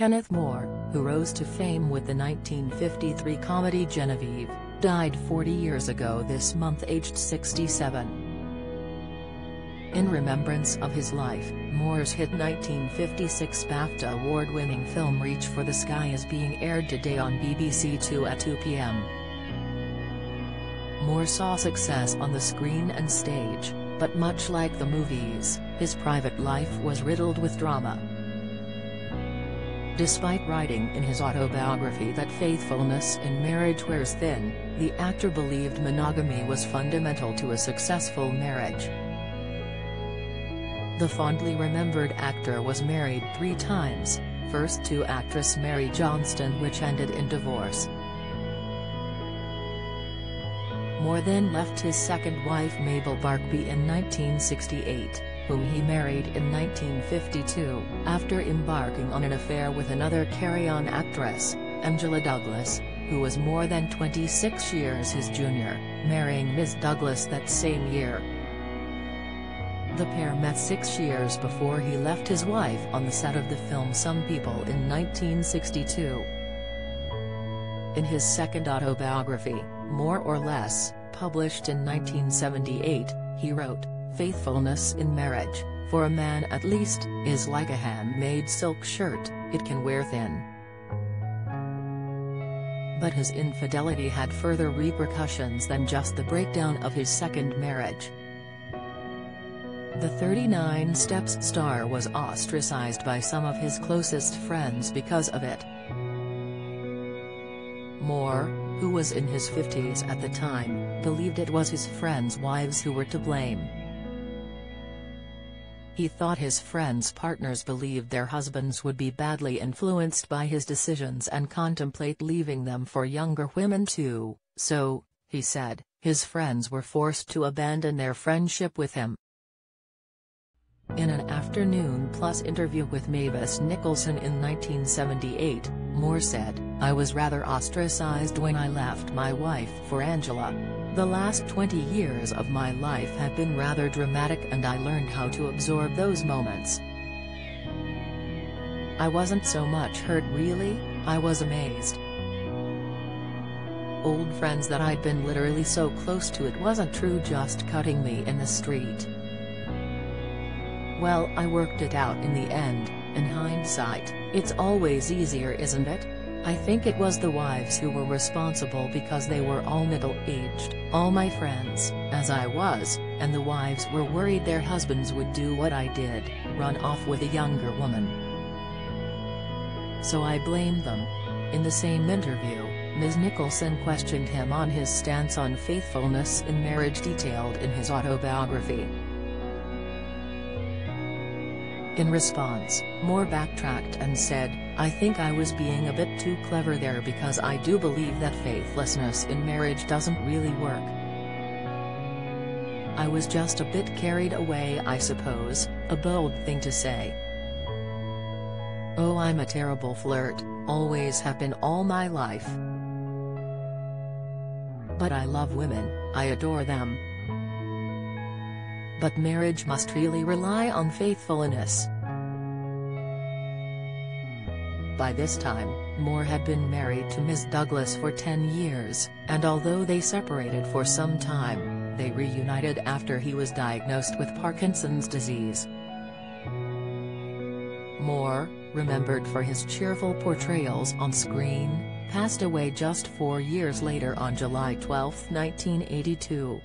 Kenneth More, who rose to fame with the 1953 comedy Genevieve, died 40 years ago this month aged 67. In remembrance of his life, More's hit 1956 BAFTA award-winning film Reach for the Sky is being aired today on BBC Two at 2 p.m. More saw success on the screen and stage, but much like the movies, his private life was riddled with drama. Despite writing in his autobiography that faithfulness in marriage wears thin, the actor believed monogamy was fundamental to a successful marriage. The fondly remembered actor was married three times, first to actress Mary Johnston which ended in divorce. More then left his second wife Mabel Barkby in 1968, whom he married in 1952, after embarking on an affair with another Carry-On actress, Angela Douglas, who was more than 26 years his junior, marrying Ms. Douglas that same year. The pair met six years before he left his wife on the set of the film Some People in 1962. In his second autobiography, More or Less, published in 1978, he wrote, Faithfulness in marriage, for a man at least, is like a handmade silk shirt, it can wear thin. But his infidelity had further repercussions than just the breakdown of his second marriage. The 39 Steps star was ostracized by some of his closest friends because of it. More, who was in his 50s at the time, believed it was his friends' wives who were to blame. He thought his friends' partners believed their husbands would be badly influenced by his decisions and contemplate leaving them for younger women too, so, he said, his friends were forced to abandon their friendship with him. In an Afternoon Plus interview with Mavis Nicholson in 1978, More said, I was rather ostracized when I left my wife for Angela. The last 20 years of my life have been rather dramatic and I learned how to absorb those moments. I wasn't so much hurt really, I was amazed. Old friends that I'd been literally so close to it wasn't true just cutting me in the street. Well I worked it out in the end, in hindsight, it's always easier isn't it? I think it was the wives who were responsible because they were all middle-aged, all my friends, as I was, and the wives were worried their husbands would do what I did, run off with a younger woman. So I blamed them. In the same interview, Ms. Nicholson questioned him on his stance on faithfulness in marriage detailed in his autobiography. In response, More backtracked and said, I think I was being a bit too clever there because I do believe that faithlessness in marriage doesn't really work. I was just a bit carried away I suppose, a bold thing to say. Oh I'm a terrible flirt, always have been all my life. But I love women, I adore them, but marriage must really rely on faithfulness. By this time, More had been married to Ms. Douglas for 10 years, and although they separated for some time, they reunited after he was diagnosed with Parkinson's disease. More, remembered for his cheerful portrayals on screen, passed away just four years later on July 12, 1982.